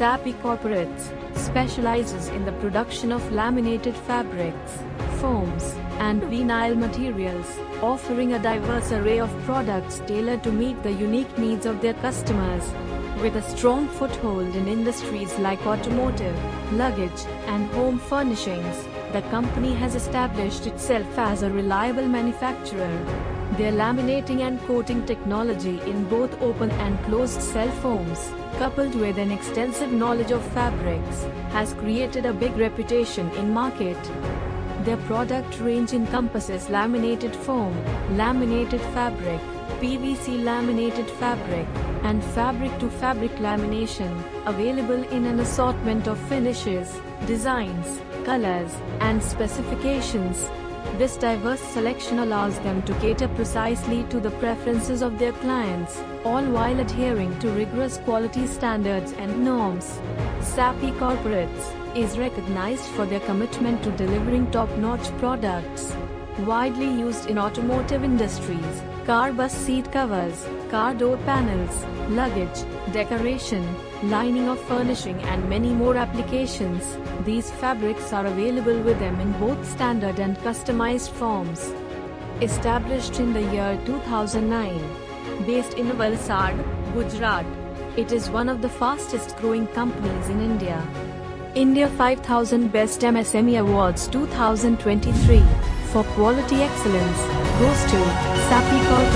Sappy Corporates specializes in the production of laminated fabrics, foams, and vinyl materials, offering a diverse array of products tailored to meet the unique needs of their customers. With a strong foothold in industries like automotive, luggage, and home furnishings, the company has established itself as a reliable manufacturer. Their laminating and coating technology in both open and closed cell foams, coupled with an extensive knowledge of fabrics, has created a big reputation in market. Their product range encompasses laminated foam, laminated fabric, PVC laminated fabric, and fabric-to-fabric lamination, available in an assortment of finishes, designs, colors, and specifications. This diverse selection allows them to cater precisely to the preferences of their clients, all while adhering to rigorous quality standards and norms. Sappy Corporates is recognized for their commitment to delivering top-notch products. Widely used in automotive industries, car bus seat covers, car door panels, luggage, decoration, lining of furnishing and many more applications, these fabrics are available with them in both standard and customized forms. Established in the year 2009, based in Valsad, Gujarat, it is one of the fastest growing companies in India. India 5000 Best MSME Awards 2023 for quality excellence goes to Corporates.